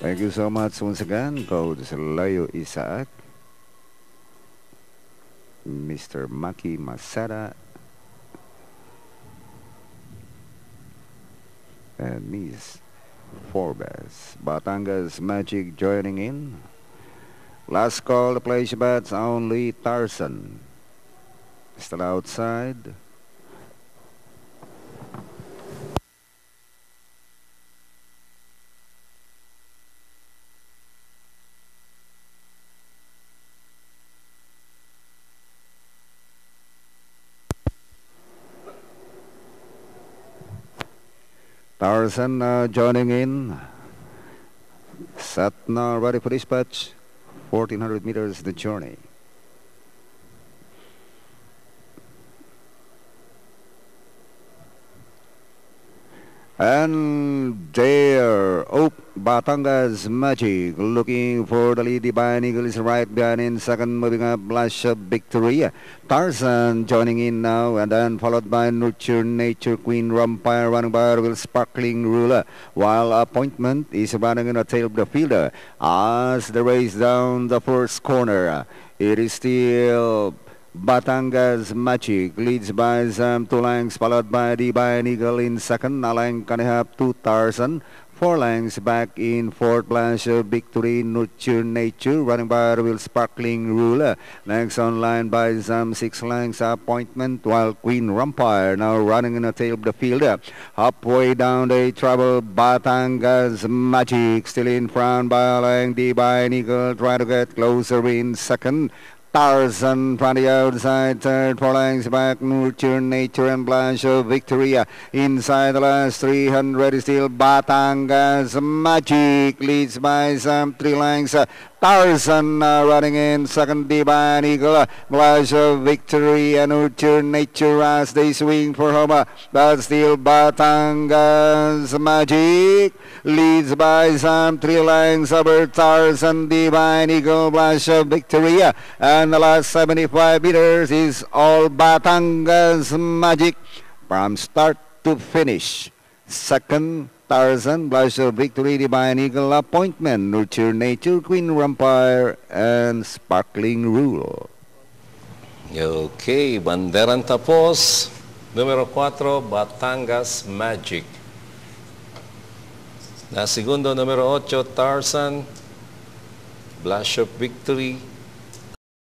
Thank you so much once again, Coach Layo Isaac, Mr. Maki Masada, and Miss Forbes. Batangas Magic joining in. Last call to place bets only Tarzan. Still outside. Tarzan uh, joining in. Set now ready for dispatch. 1400 meters the journey. And there, oh, Batangas Magic looking for the lead. Divine Eagle is right behind in second, moving up, Blush of Victory. Tarzan joining in now, and then followed by Nurture Nature Queen Rumpire running by Will Sparkling Ruler, while Appointment is running in the tail of the fielder. As the race down the first corner, it is still Batangas Magic leads by Zam two lengths, followed by Divine Eagle in second. Alang Kanihap two Tarzan. Four lengths back in fourth Blanche Victory Nurture Nature running by Will Sparkling Ruler. Next on line by Zam six lengths appointment while Queen Rumpire now running in the tail of the field. Halfway down they travel Batangas Magic still in front by Alang Divine Eagle trying to get closer in second. Tarzan the outside, third, four lengths back, Nurture, Nature, and Blanche of Victoria. Uh, inside the last 300 is still Batangas Magic, leads by some three lengths. Uh, Tarzan uh, running in second, Divine Eagle, Blanche of Victory, and Nurture, Nature as they swing for home. But still Batangas Magic leads by some three lengths over Tarzan, Divine Eagle, Blanche of Victoria. And the last 75 meters is all Batangas Magic from start to finish. Second, Tarzan, of Victory, Divine Eagle, Appointment, Nurture Nature, Queen Rumpire, and Sparkling Rule. Okay, banderan tapos. Numero 4, Batangas Magic. Na segundo, numero 8, Tarzan, of Victory,